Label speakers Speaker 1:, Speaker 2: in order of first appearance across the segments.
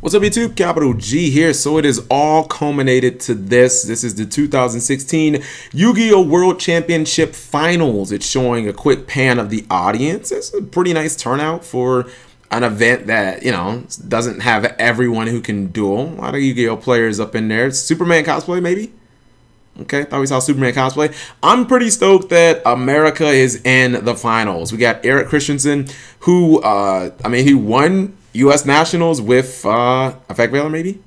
Speaker 1: What's up YouTube? Capital G here. So it is all culminated to this. This is the 2016 Yu-Gi-Oh! World Championship Finals. It's showing a quick pan of the audience. It's a pretty nice turnout for an event that, you know, doesn't have everyone who can duel. A lot of Yu-Gi-Oh! players up in there. Superman cosplay maybe? Okay, thought we saw Superman cosplay. I'm pretty stoked that America is in the finals. We got Eric Christensen, who, uh, I mean, he won U.S. Nationals with uh, Effect Veiler, maybe?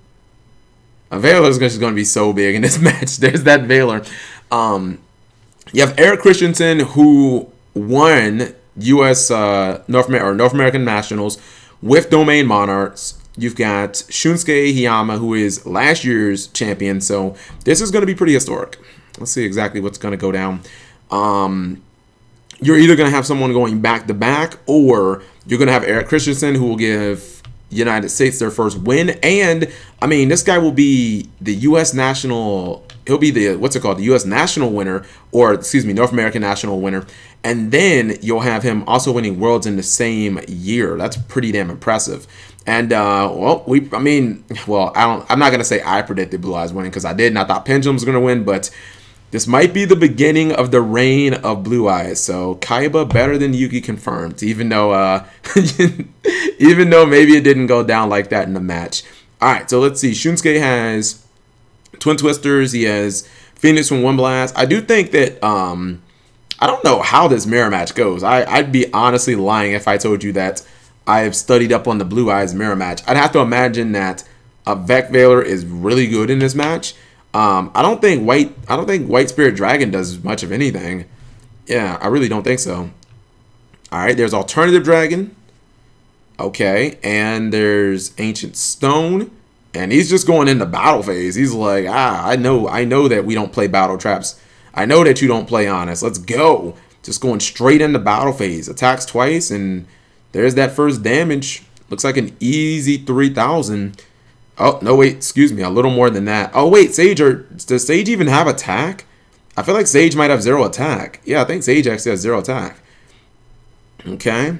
Speaker 1: Veiler is just going to be so big in this match. There's that Veiler. Um, you have Eric Christensen, who won U.S. Uh, North, Amer- or North American Nationals with Domain Monarchs. You've got Shunsuke Hiyama, who is last year's champion. So this is going to be pretty historic. Let's see exactly what's going to go down. Um, you're either going to have someone going back to back, or you're going to have Eric Christensen, who will give United States their first win. And I mean, this guy will be the U.S. national. He'll be the what's it called, the U.S. national winner, or excuse me, North American national winner. And then you'll have him also winning worlds in the same year. That's pretty damn impressive. And uh, well, we I mean, well, I don't. I'm not gonna say I predicted Blue Eyes winning because I did, and I thought Pendulum was gonna win, but this might be the beginning of the reign of Blue Eyes. So Kaiba better than Yugi confirmed, even though uh, even though maybe it didn't go down like that in the match. All right, so let's see. Shunsuke has Twin Twisters. He has Phoenix Wing Wind Blast. I do think that um, I don't know how this mirror match goes. I, I'd be honestly lying if I told you that I've studied up on the Blue Eyes mirror match. I'd have to imagine that a Vec Veiler is really good in this match. Um, I don't think White I don't think White Spirit Dragon does much of anything. Yeah, I really don't think so. All right, there's Alternative Dragon. Okay, and there's Ancient Stone, and he's just going into battle phase. He's like, ah, I know, I know that we don't play battle traps. I know that you don't play honest. Let's go. Just going straight into battle phase. Attacks twice, and there's that first damage. Looks like an easy 3,000. Oh, no, wait, excuse me, a little more than that. Oh, wait, Sage, or, does Sage even have attack? I feel like Sage might have zero attack. Yeah, I think Sage actually has zero attack. Okay.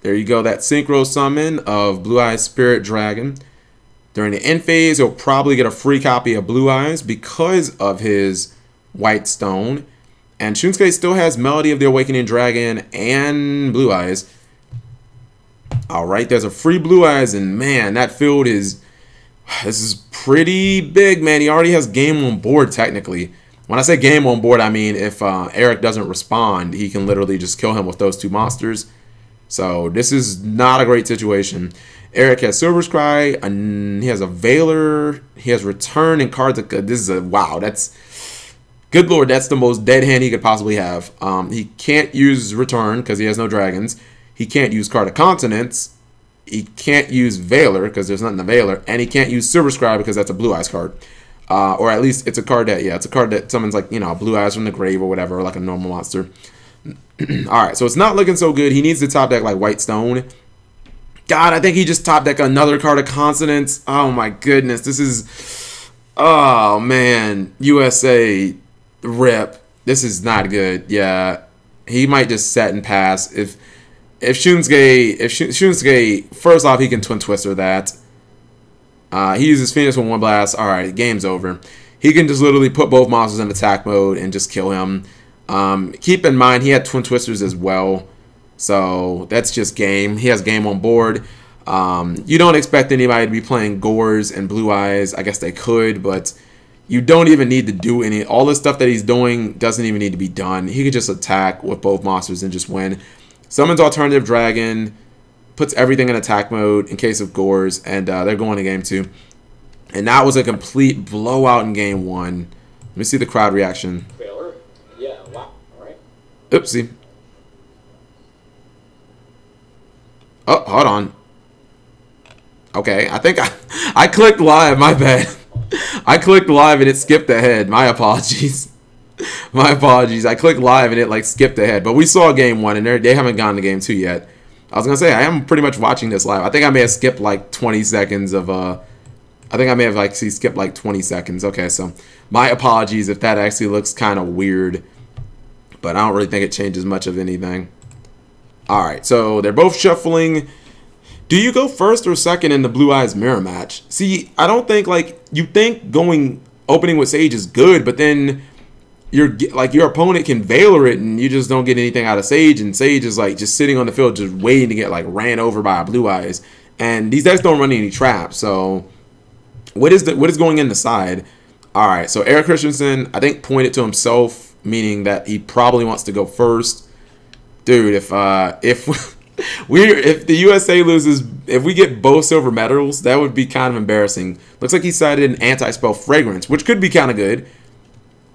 Speaker 1: There you go, that Synchro Summon of Blue Eyes Spirit Dragon. During the end phase, he'll probably get a free copy of Blue Eyes because of his White Stone. And Shunsuke still has Melody of the Awakening Dragon and Blue Eyes. All right, there's a free Blue Eyes, and man, that field is this is pretty big, man. He already has game on board technically. When I say game on board, I mean if uh, Eric doesn't respond, he can literally just kill him with those two monsters. So this is not a great situation. Eric has Silver's Cry, and he has a Veiler, he has Return and cards. This is a wow. That's good lord. That's the most dead hand he could possibly have. Um, he can't use Return because he has no dragons. He can't use Card of Consonance. He can't use Veiler because there's nothing to Veiler, and he can't use Silver's Cry because that's a Blue Eyes card. Uh, or at least it's a card that, yeah, it's a card that summons like, you know, Blue Eyes from the grave or whatever, like a normal monster. All right, so it's not looking so good. He needs to top deck like White Stone. God, I think he just top deck another card of Consonance. Oh my goodness, this is, oh man, USA rip. This is not good. Yeah, he might just set and pass if if Shunsuke, if Shunsuke, first off, he can Twin Twister that. Uh, he uses Phoenix Wing Wind Blast. All right, game's over. He can just literally put both monsters in attack mode and just kill him. Um, keep in mind, he had Twin Twisters as well. So that's just game. He has game on board. Um, you don't expect anybody to be playing Gorz and Blue Eyes. I guess they could, but you don't even need to do any. All the stuff that he's doing doesn't even need to be done. He could just attack with both monsters and just win. Summons Alternative Dragon, puts everything in attack mode in case of Gorz, and uh, they're going to game two. And that was a complete blowout in game one. Let me see the crowd reaction.
Speaker 2: Yeah, wow. All right.
Speaker 1: Oopsie. Oh, hold on. Okay, I think I, I clicked live. My bad. I clicked live and it skipped ahead. My apologies. My apologies. I clicked live and it like skipped ahead. But we saw game one and they haven't gone to game two yet. I was gonna say I am pretty much watching this live. I think I may have skipped like 20 seconds of uh I think I may have like see skipped like 20 seconds. Okay, so my apologies if that actually looks kind of weird. But I don't really think it changes much of anything. Alright, so they're both shuffling. Do you go first or second in the Blue Eyes mirror match? See, I don't think like you think going opening with Sage is good, but then your like your opponent can Veiler it and you just don't get anything out of Sage, and Sage is like just sitting on the field just waiting to get like ran over by a Blue Eyes. And these decks don't run any traps, so what is the what is going in the side? All right, so Eric Christensen, I think pointed to himself, meaning that he probably wants to go first. Dude, if uh if we if the USA loses, if we get both silver medals, that would be kind of embarrassing. Looks like he cited an anti-spell fragrance, which could be kind of good.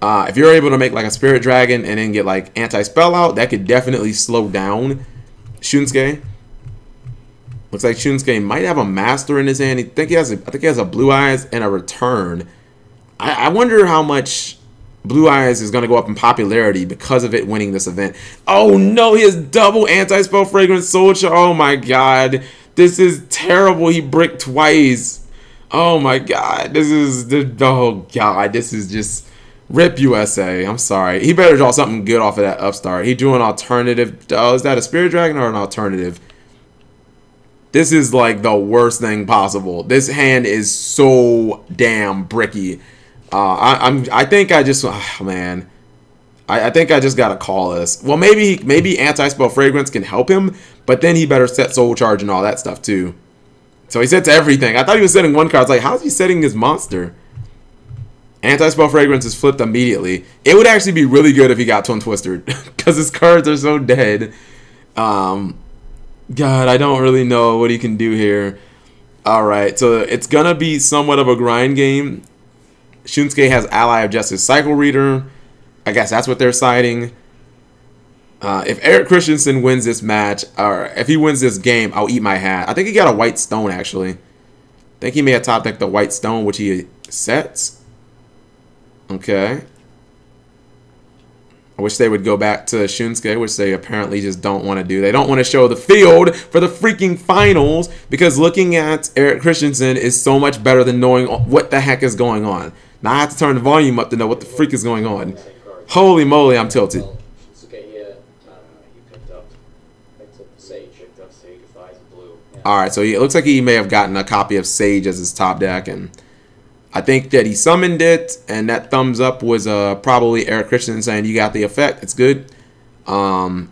Speaker 1: Uh, if you're able to make like a spirit dragon and then get like anti-spell out, that could definitely slow down Shunsuke. Looks like Shunsuke might have a master in his hand. I think he has a, I think he has a blue eyes and a return. I, I wonder how much Blue Eyes is going to go up in popularity because of it winning this event. Oh no, he has double anti-spell fragrance soldier. Oh my god. This is terrible. He bricked twice. Oh my god. This is the oh god. This is just rip USA. I'm sorry. He better draw something good off of that upstart. He drew an alternative. Oh, is that a spirit dragon or an alternative? This is like the worst thing possible. This hand is so damn bricky. Uh, I, am I think I just. Oh, man. I, I think I just gotta call this. Well, maybe he maybe anti-spell fragrance can help him, but then he better set soul charge and all that stuff too. So he sets everything. I thought he was setting one card. I was like, how's he setting his monster? Anti-spell fragrance is flipped immediately. It would actually be really good if he got Twin Twister because his cards are so dead. Um, God, I don't really know what he can do here. All right, so it's gonna be somewhat of a grind game. Shunsuke has Ally of Justice Cycle Reader. I guess that's what they're citing. Uh, if Eric Christensen wins this match, or if he wins this game, I'll eat my hat. I think he got a white stone, actually. I think he may have top decked the white stone, which he sets. Okay. I wish they would go back to Shunsuke, which they apparently just don't want to do. They don't want to show the field for the freaking finals because looking at Eric Christensen is so much better than knowing what the heck is going on. Now I have to turn the volume up to know what the freak is going on. Holy moly, I'm tilted. Alright, so it looks like he may have gotten a copy of Sage as his top deck, and I think that he summoned it, and that thumbs up was uh, probably Eric Christian saying, you got the effect, it's good. Um,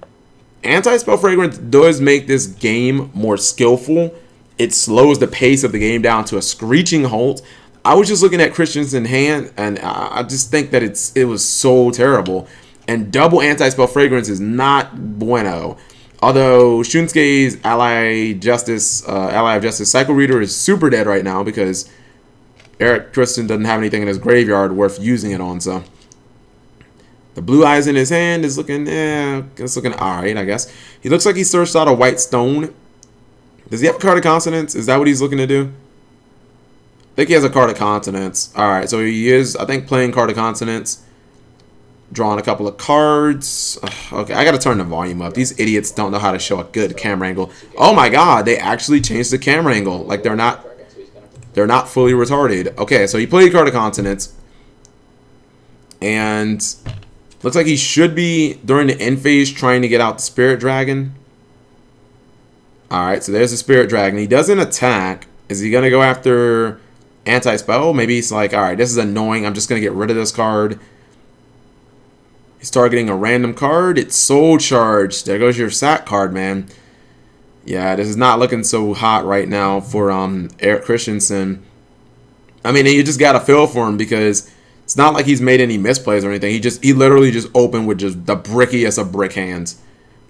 Speaker 1: Anti-Spell Fragrance does make this game more skillful. It slows the pace of the game down to a screeching halt. I was just looking at Christensen hand, and I just think that it's it was so terrible. And double anti-spell fragrance is not bueno. Although Shunsuke's ally justice, uh, ally of justice cycle reader is super dead right now because Eric Tristan doesn't have anything in his graveyard worth using it on. So the blue eyes in his hand is looking, eh, it's looking alright, I guess. He looks like he searched out a white stone. Does he have a card of? Is that what he's looking to do? I think he has a card of consonance. All right, so he is, I think, playing card of consonance. Drawing a couple of cards. Ugh, okay, I got to turn the volume up. These idiots don't know how to show a good camera angle. Oh my god, they actually changed the camera angle. Like they're not, they're not fully retarded. Okay, so he played card of Consonance. And looks like he should be, during the end phase, trying to get out the Spirit Dragon. Alright, so there's the Spirit Dragon. He doesn't attack. Is he going to go after anti-spell. Maybe he's like, all right, this is annoying. I'm just going to get rid of this card. He's targeting a random card. It's soul charged. There goes your sat card, man. Yeah, this is not looking so hot right now for um Eric Christensen. I mean, you just got to feel for him because it's not like he's made any misplays or anything. He just he literally just opened with just the brickiest of brick hands.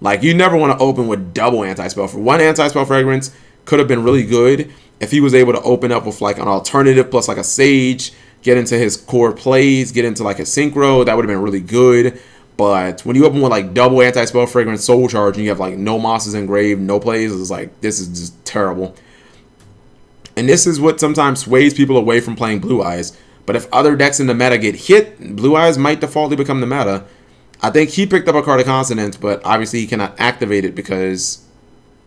Speaker 1: Like you never want to open with double anti-spell. For one anti-spell fragrance could have been really good if he was able to open up with like an alternative plus like a sage, get into his core plays, get into like a synchro, that would have been really good. But when you open with like double anti spell fragrance soul charge and you have like no mosses engraved, no plays, it's like this is just terrible. And this is what sometimes sways people away from playing Blue Eyes. But if other decks in the meta get hit, Blue Eyes might defaultly become the meta. I think he picked up a card of consonance, but obviously he cannot activate it because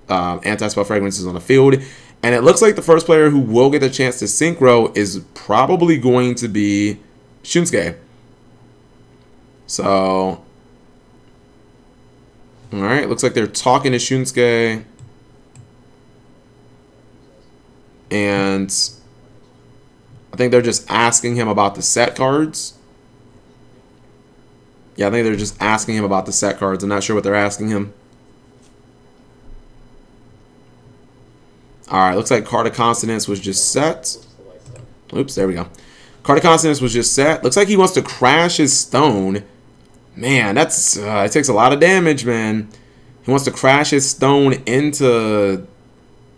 Speaker 1: uh, anti-spell fragrance is on the field. And it looks like the first player who will get the chance to synchro is probably going to be Shunsuke. So, all right, looks like they're talking to Shunsuke. and I think they're just asking him about the set cards. Yeah, I think they're just asking him about the set cards. I'm not sure what they're asking him. All right, looks like Card of Consonance was just set. Oops, there we go. Card of Consonance was just set. Looks like he wants to crash his stone. Man, that's uh, it takes a lot of damage, man. He wants to crash his stone into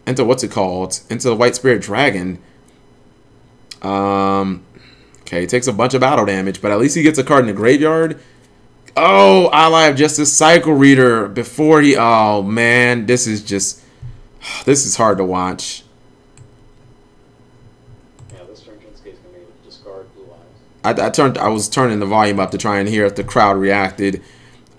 Speaker 1: into what's it called? Into the White Spirit Dragon. Um, okay, it takes a bunch of battle damage, but at least he gets a card in the graveyard. Oh, Ally of Justice Cycle Reader before he. Oh man, this is just this is hard to watch.
Speaker 2: Yeah, this turn Shunsuke's gonna discard blue eyes.
Speaker 1: I, I turned I was turning the volume up to try and hear if the crowd reacted.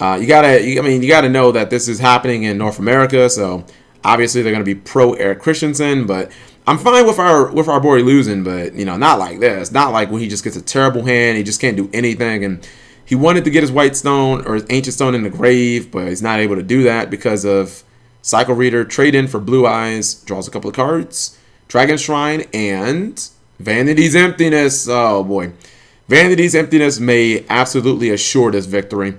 Speaker 1: Uh, you gotta, you, I mean, you gotta know that this is happening in North America, so obviously they're gonna be pro Eric Christensen. But I'm fine with our with our boy losing, but you know, not like this, not like when he just gets a terrible hand, he just can't do anything, and he wanted to get his white stone or his ancient stone in the grave, but he's not able to do that because of Cycle Reader. Trade in for Blue Eyes, draws a couple of cards, Dragon Shrine, and Vanity's Emptiness. Oh boy. Vanity's Emptiness may absolutely assure this victory.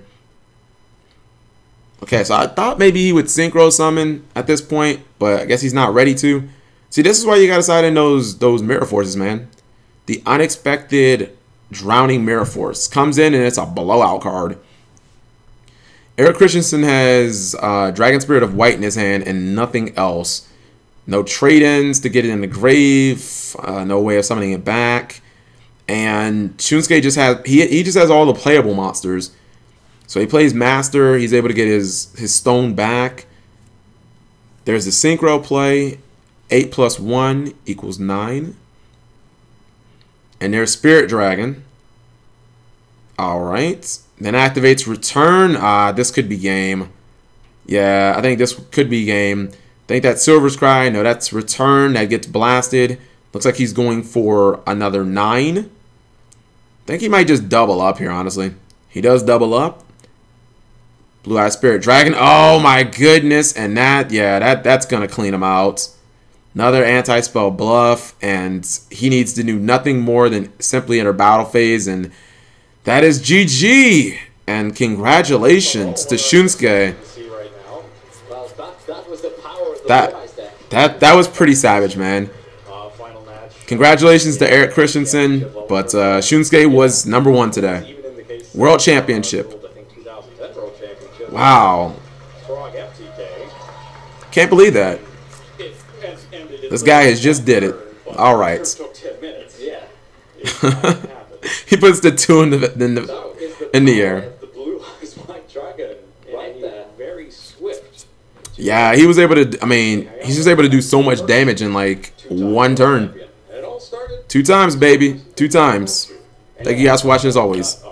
Speaker 1: Okay, so I thought maybe he would synchro summon at this point, but I guess he's not ready to. See, this is why you gotta side in those those mirror forces, man. The unexpected drowning mirror force comes in and it's a blowout card. Eric Christensen has uh, Dragon Spirit of White in his hand and nothing else. No trade-ins to get it in the grave. Uh, no way of summoning it back. And Shunsuke just has he he just has all the playable monsters. So he plays Master. He's able to get his his stone back. There's the synchro play. Eight plus one equals nine. And there's Spirit Dragon. All right. Then activates Return. Ah, this could be game. Yeah, I think this could be game. Think that Silver's Cry. No, that's Return. That gets blasted. Looks like he's going for another nine. I think he might just double up here, honestly. He does double up. Blue Eye Spirit Dragon. Oh my goodness. And that, yeah, that that's going to clean him out. Another anti-spell bluff. And he needs to do nothing more than simply enter battle phase. And that is GG. And congratulations to Shunsuke.
Speaker 2: See right now. Well, that, that was the power of the
Speaker 1: That-
Speaker 2: blue eyes deck.
Speaker 1: That that was pretty savage, man. Congratulations to Eric Christensen. But uh, Shunsuke was number one today. World Championship.
Speaker 2: I think 2010 World Championship.
Speaker 1: Wow. Can't believe that. This guy has just did it. All right.
Speaker 2: took 10 minutes. Yeah. It happened.
Speaker 1: he puts the two in the in the, in the air. Yeah, he was able to. I mean, he's just able to do so much damage in like one turn. Two times, baby. Two times. Thank you guys for watching as always.